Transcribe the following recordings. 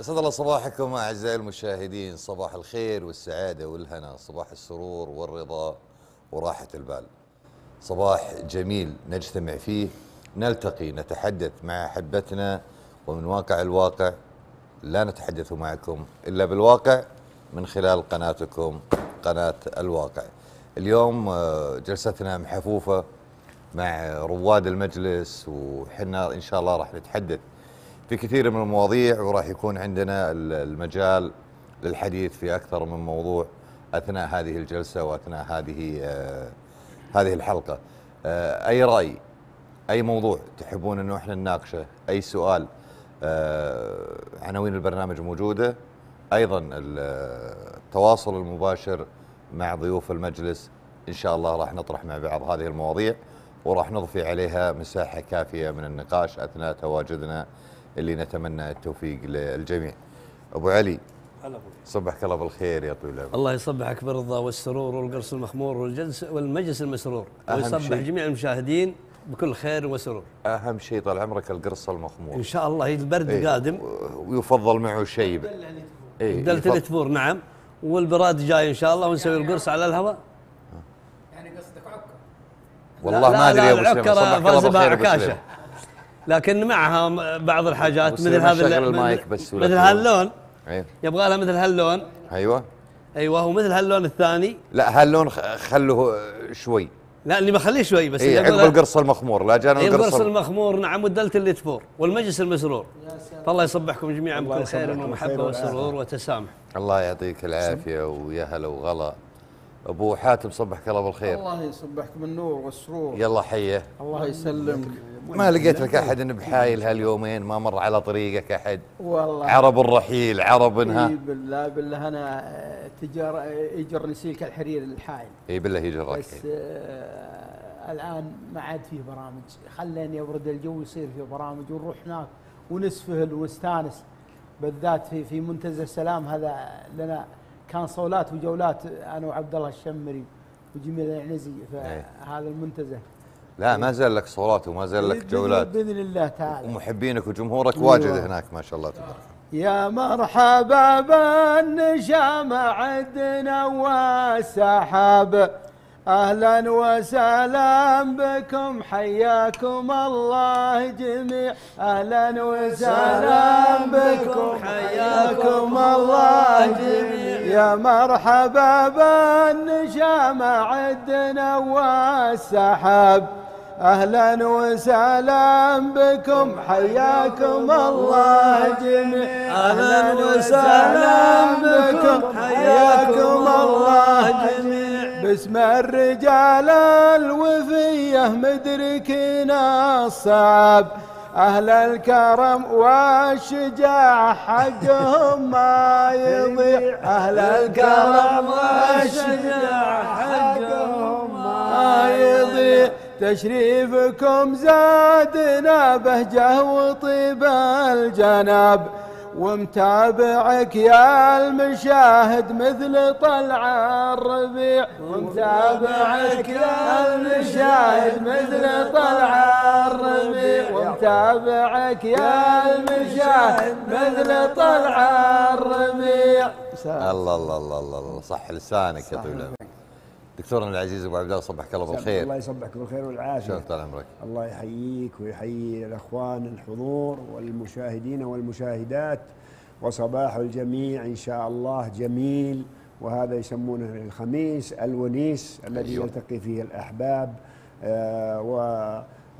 أسعد الله صباحكم أعزائي المشاهدين صباح الخير والسعادة والهنا صباح السرور والرضا وراحة البال. صباح جميل نجتمع فيه نلتقي نتحدث مع أحبتنا ومن واقع الواقع لا نتحدث معكم إلا بالواقع من خلال قناتكم قناة الواقع. اليوم آه، جلستنا محفوفة مع رواد المجلس وحنا إن شاء الله راح نتحدث في كثير من المواضيع وراح يكون عندنا ال- المجال للحديث في أكثر من موضوع أثناء هذه الجلسة وأثناء هذه آه، هذه الحلقة. آه، أي رأي أي موضوع تحبون أنه إحنا نناقشه أي سؤال آه، عناوين البرنامج موجودة؟ أيضا ال- التواصل المباشر مع ضيوف المجلس إن شاء الله راح نطرح مع بعض هذه المواضيع وراح نضفي عليها مساحة كافية من النقاش أثناء تواجدنا اللي نتمنى التوفيق للجميع. أبو علي صبحك الله بالخير يا طويل العمر. الله يصبحك بالرضا والسرور والقرص المخمور والجلس والمجلس المسرور. ويصبح شيء. جميع المشاهدين بكل خير وسرور. أهم شيء طال عمرك القرص المخمور. إن شاء الله البرد إيه، قادم. ويفضل معه شيء. إيه، دلت التفور نعم. والبراد جاي إن شاء الله ونسوي القرص على الهواء. يعني قصدك عكا والله لا- ما أدري يا أبو سليمان العكرة صبحك الله فاز بالخير لكن معها بعض الحاجات مثل هذا المايك بس مثل. هاللون. إيه. يبغى لها مثل هاللون. أيوه. أيوه ومثل هاللون الثاني. لا هاللون خ- خلوه شوي. لا اللي بخليه شوي بس اي اللي عقب القرص المخمور لا جانا إيه القرص القرص الم- المخمور نعم ودلت اللي تفور والمجلس المسرور. فالله يصبحكم جميعا بكل خير ومحبة وسرور وتسامح. الله يعطيك العافية ويا هلا وغلا. أبو حاتم صبحك الله بالخير. الله يصبحك بالنور والسرور. يلا حية. الله يسلمك. ما لقيت لك أحد بحايل هاليومين ما مر على طريقك أحد. والله. عرب الرحيل عرب إنها. إي بالله بالله أنا آه، تجار آه، يجر نسيك الحرير الحايل. إي بالله يجرك بس آه الآن ما عاد فيه برامج. خليني يبرد الجو يصير في برامج ونروح هناك ونسفهل ونستانس بالذات في في منتزه السلام هذا لنا كان صولات وجولات أنا وعبد الله الشمري وجميل العنزي في إيه. هذا المنتزه. لا ما زال لك صولات وما زال لك جولات. بإذن الله تعالى. ومحبينك وجمهورك أيوة. واجد هناك ما شاء الله تبارك يا مرحبا بالنشام عدنا والسحاب أهلا وسهلا بكم حياكم الله جميع. أهلا وسهلا بكم حياكم الله جميع. يا مرحبا بالنشام عدنا والسحاب أهلا وسهلا بكم حياكم الله جميع أهلا وسهلا بكم حياكم الله جميع باسم الرجال الوفية مدركين الصعب أهل الكرم والشجاع حقهم ما يضيع. أهل الكرم والشجاع حقهم ما يضيع. تشريفكم زادنا بهجة وطيب الجناب ومتابعك يا المشاهد مثل طلع الربيع. ومتابعك يا المشاهد مثل طلع الربيع. ومتابعك يا المشاهد مثل طلع الربيع. الله الله الله الله, صح لسانك يا طويل دكتورنا العزيز أبو عبد الله صبحك الله الله بالخير. يصبحك بالخير شلون والعافيه طال عمرك؟ الله يحييك ويحيي الأخوان الحضور والمشاهدين والمشاهدات وصباح الجميع إن شاء الله جميل وهذا يسمونه الخميس الونيس الذي أيوة. يلتقي فيه الأحباب آه،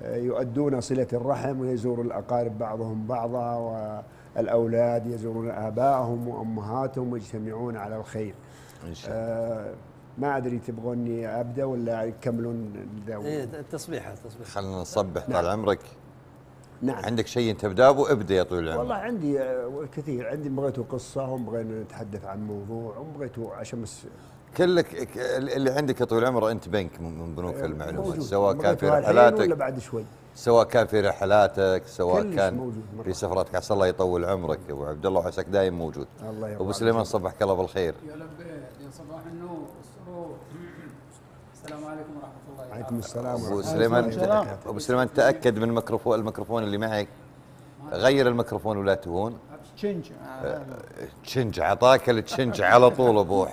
ويؤدون صلة الرحم ويزور الأقارب بعضهم بعضا والأولاد يزورون ابائهم وأمهاتهم ويجتمعون على الخير. إن شاء الله. آه، ما أدري تبغوني أبدأ ولا يكملون الدو- إيه التصبيحه التصبيحه خلينا نصبح طال عمرك. نعم. عندك شيء أنت بدابه ابدأ يا طويل والله العمر عندي آه، كثير. عندي بغيته قصة وبغينا نتحدث عن موضوع وبغيته عشان بس كلك اللي عندك يا طويل العمر أنت بنك من بنوك المعلومات موجود. سواء كان في الحين ولا رحلاتك بعد شوي؟ سواء كان في رحلاتك سواء كان. في سفراتك عسى الله يطول عمرك يا أبو عبد الله وعساك دايم موجود. الله يرضى أبو سليمان صبحك الله بالخير. يا لبيك يا صباح النور. والسرور السلام عليكم ورحمة الله عليكم السلام أبو سليمان الله وبركاته. أبو سليمان تأكد من الميكروفون الميكروفون اللي معك. غير الميكروفون ولا تهون. تشنج تشنج عطاك التشنج على طول أبو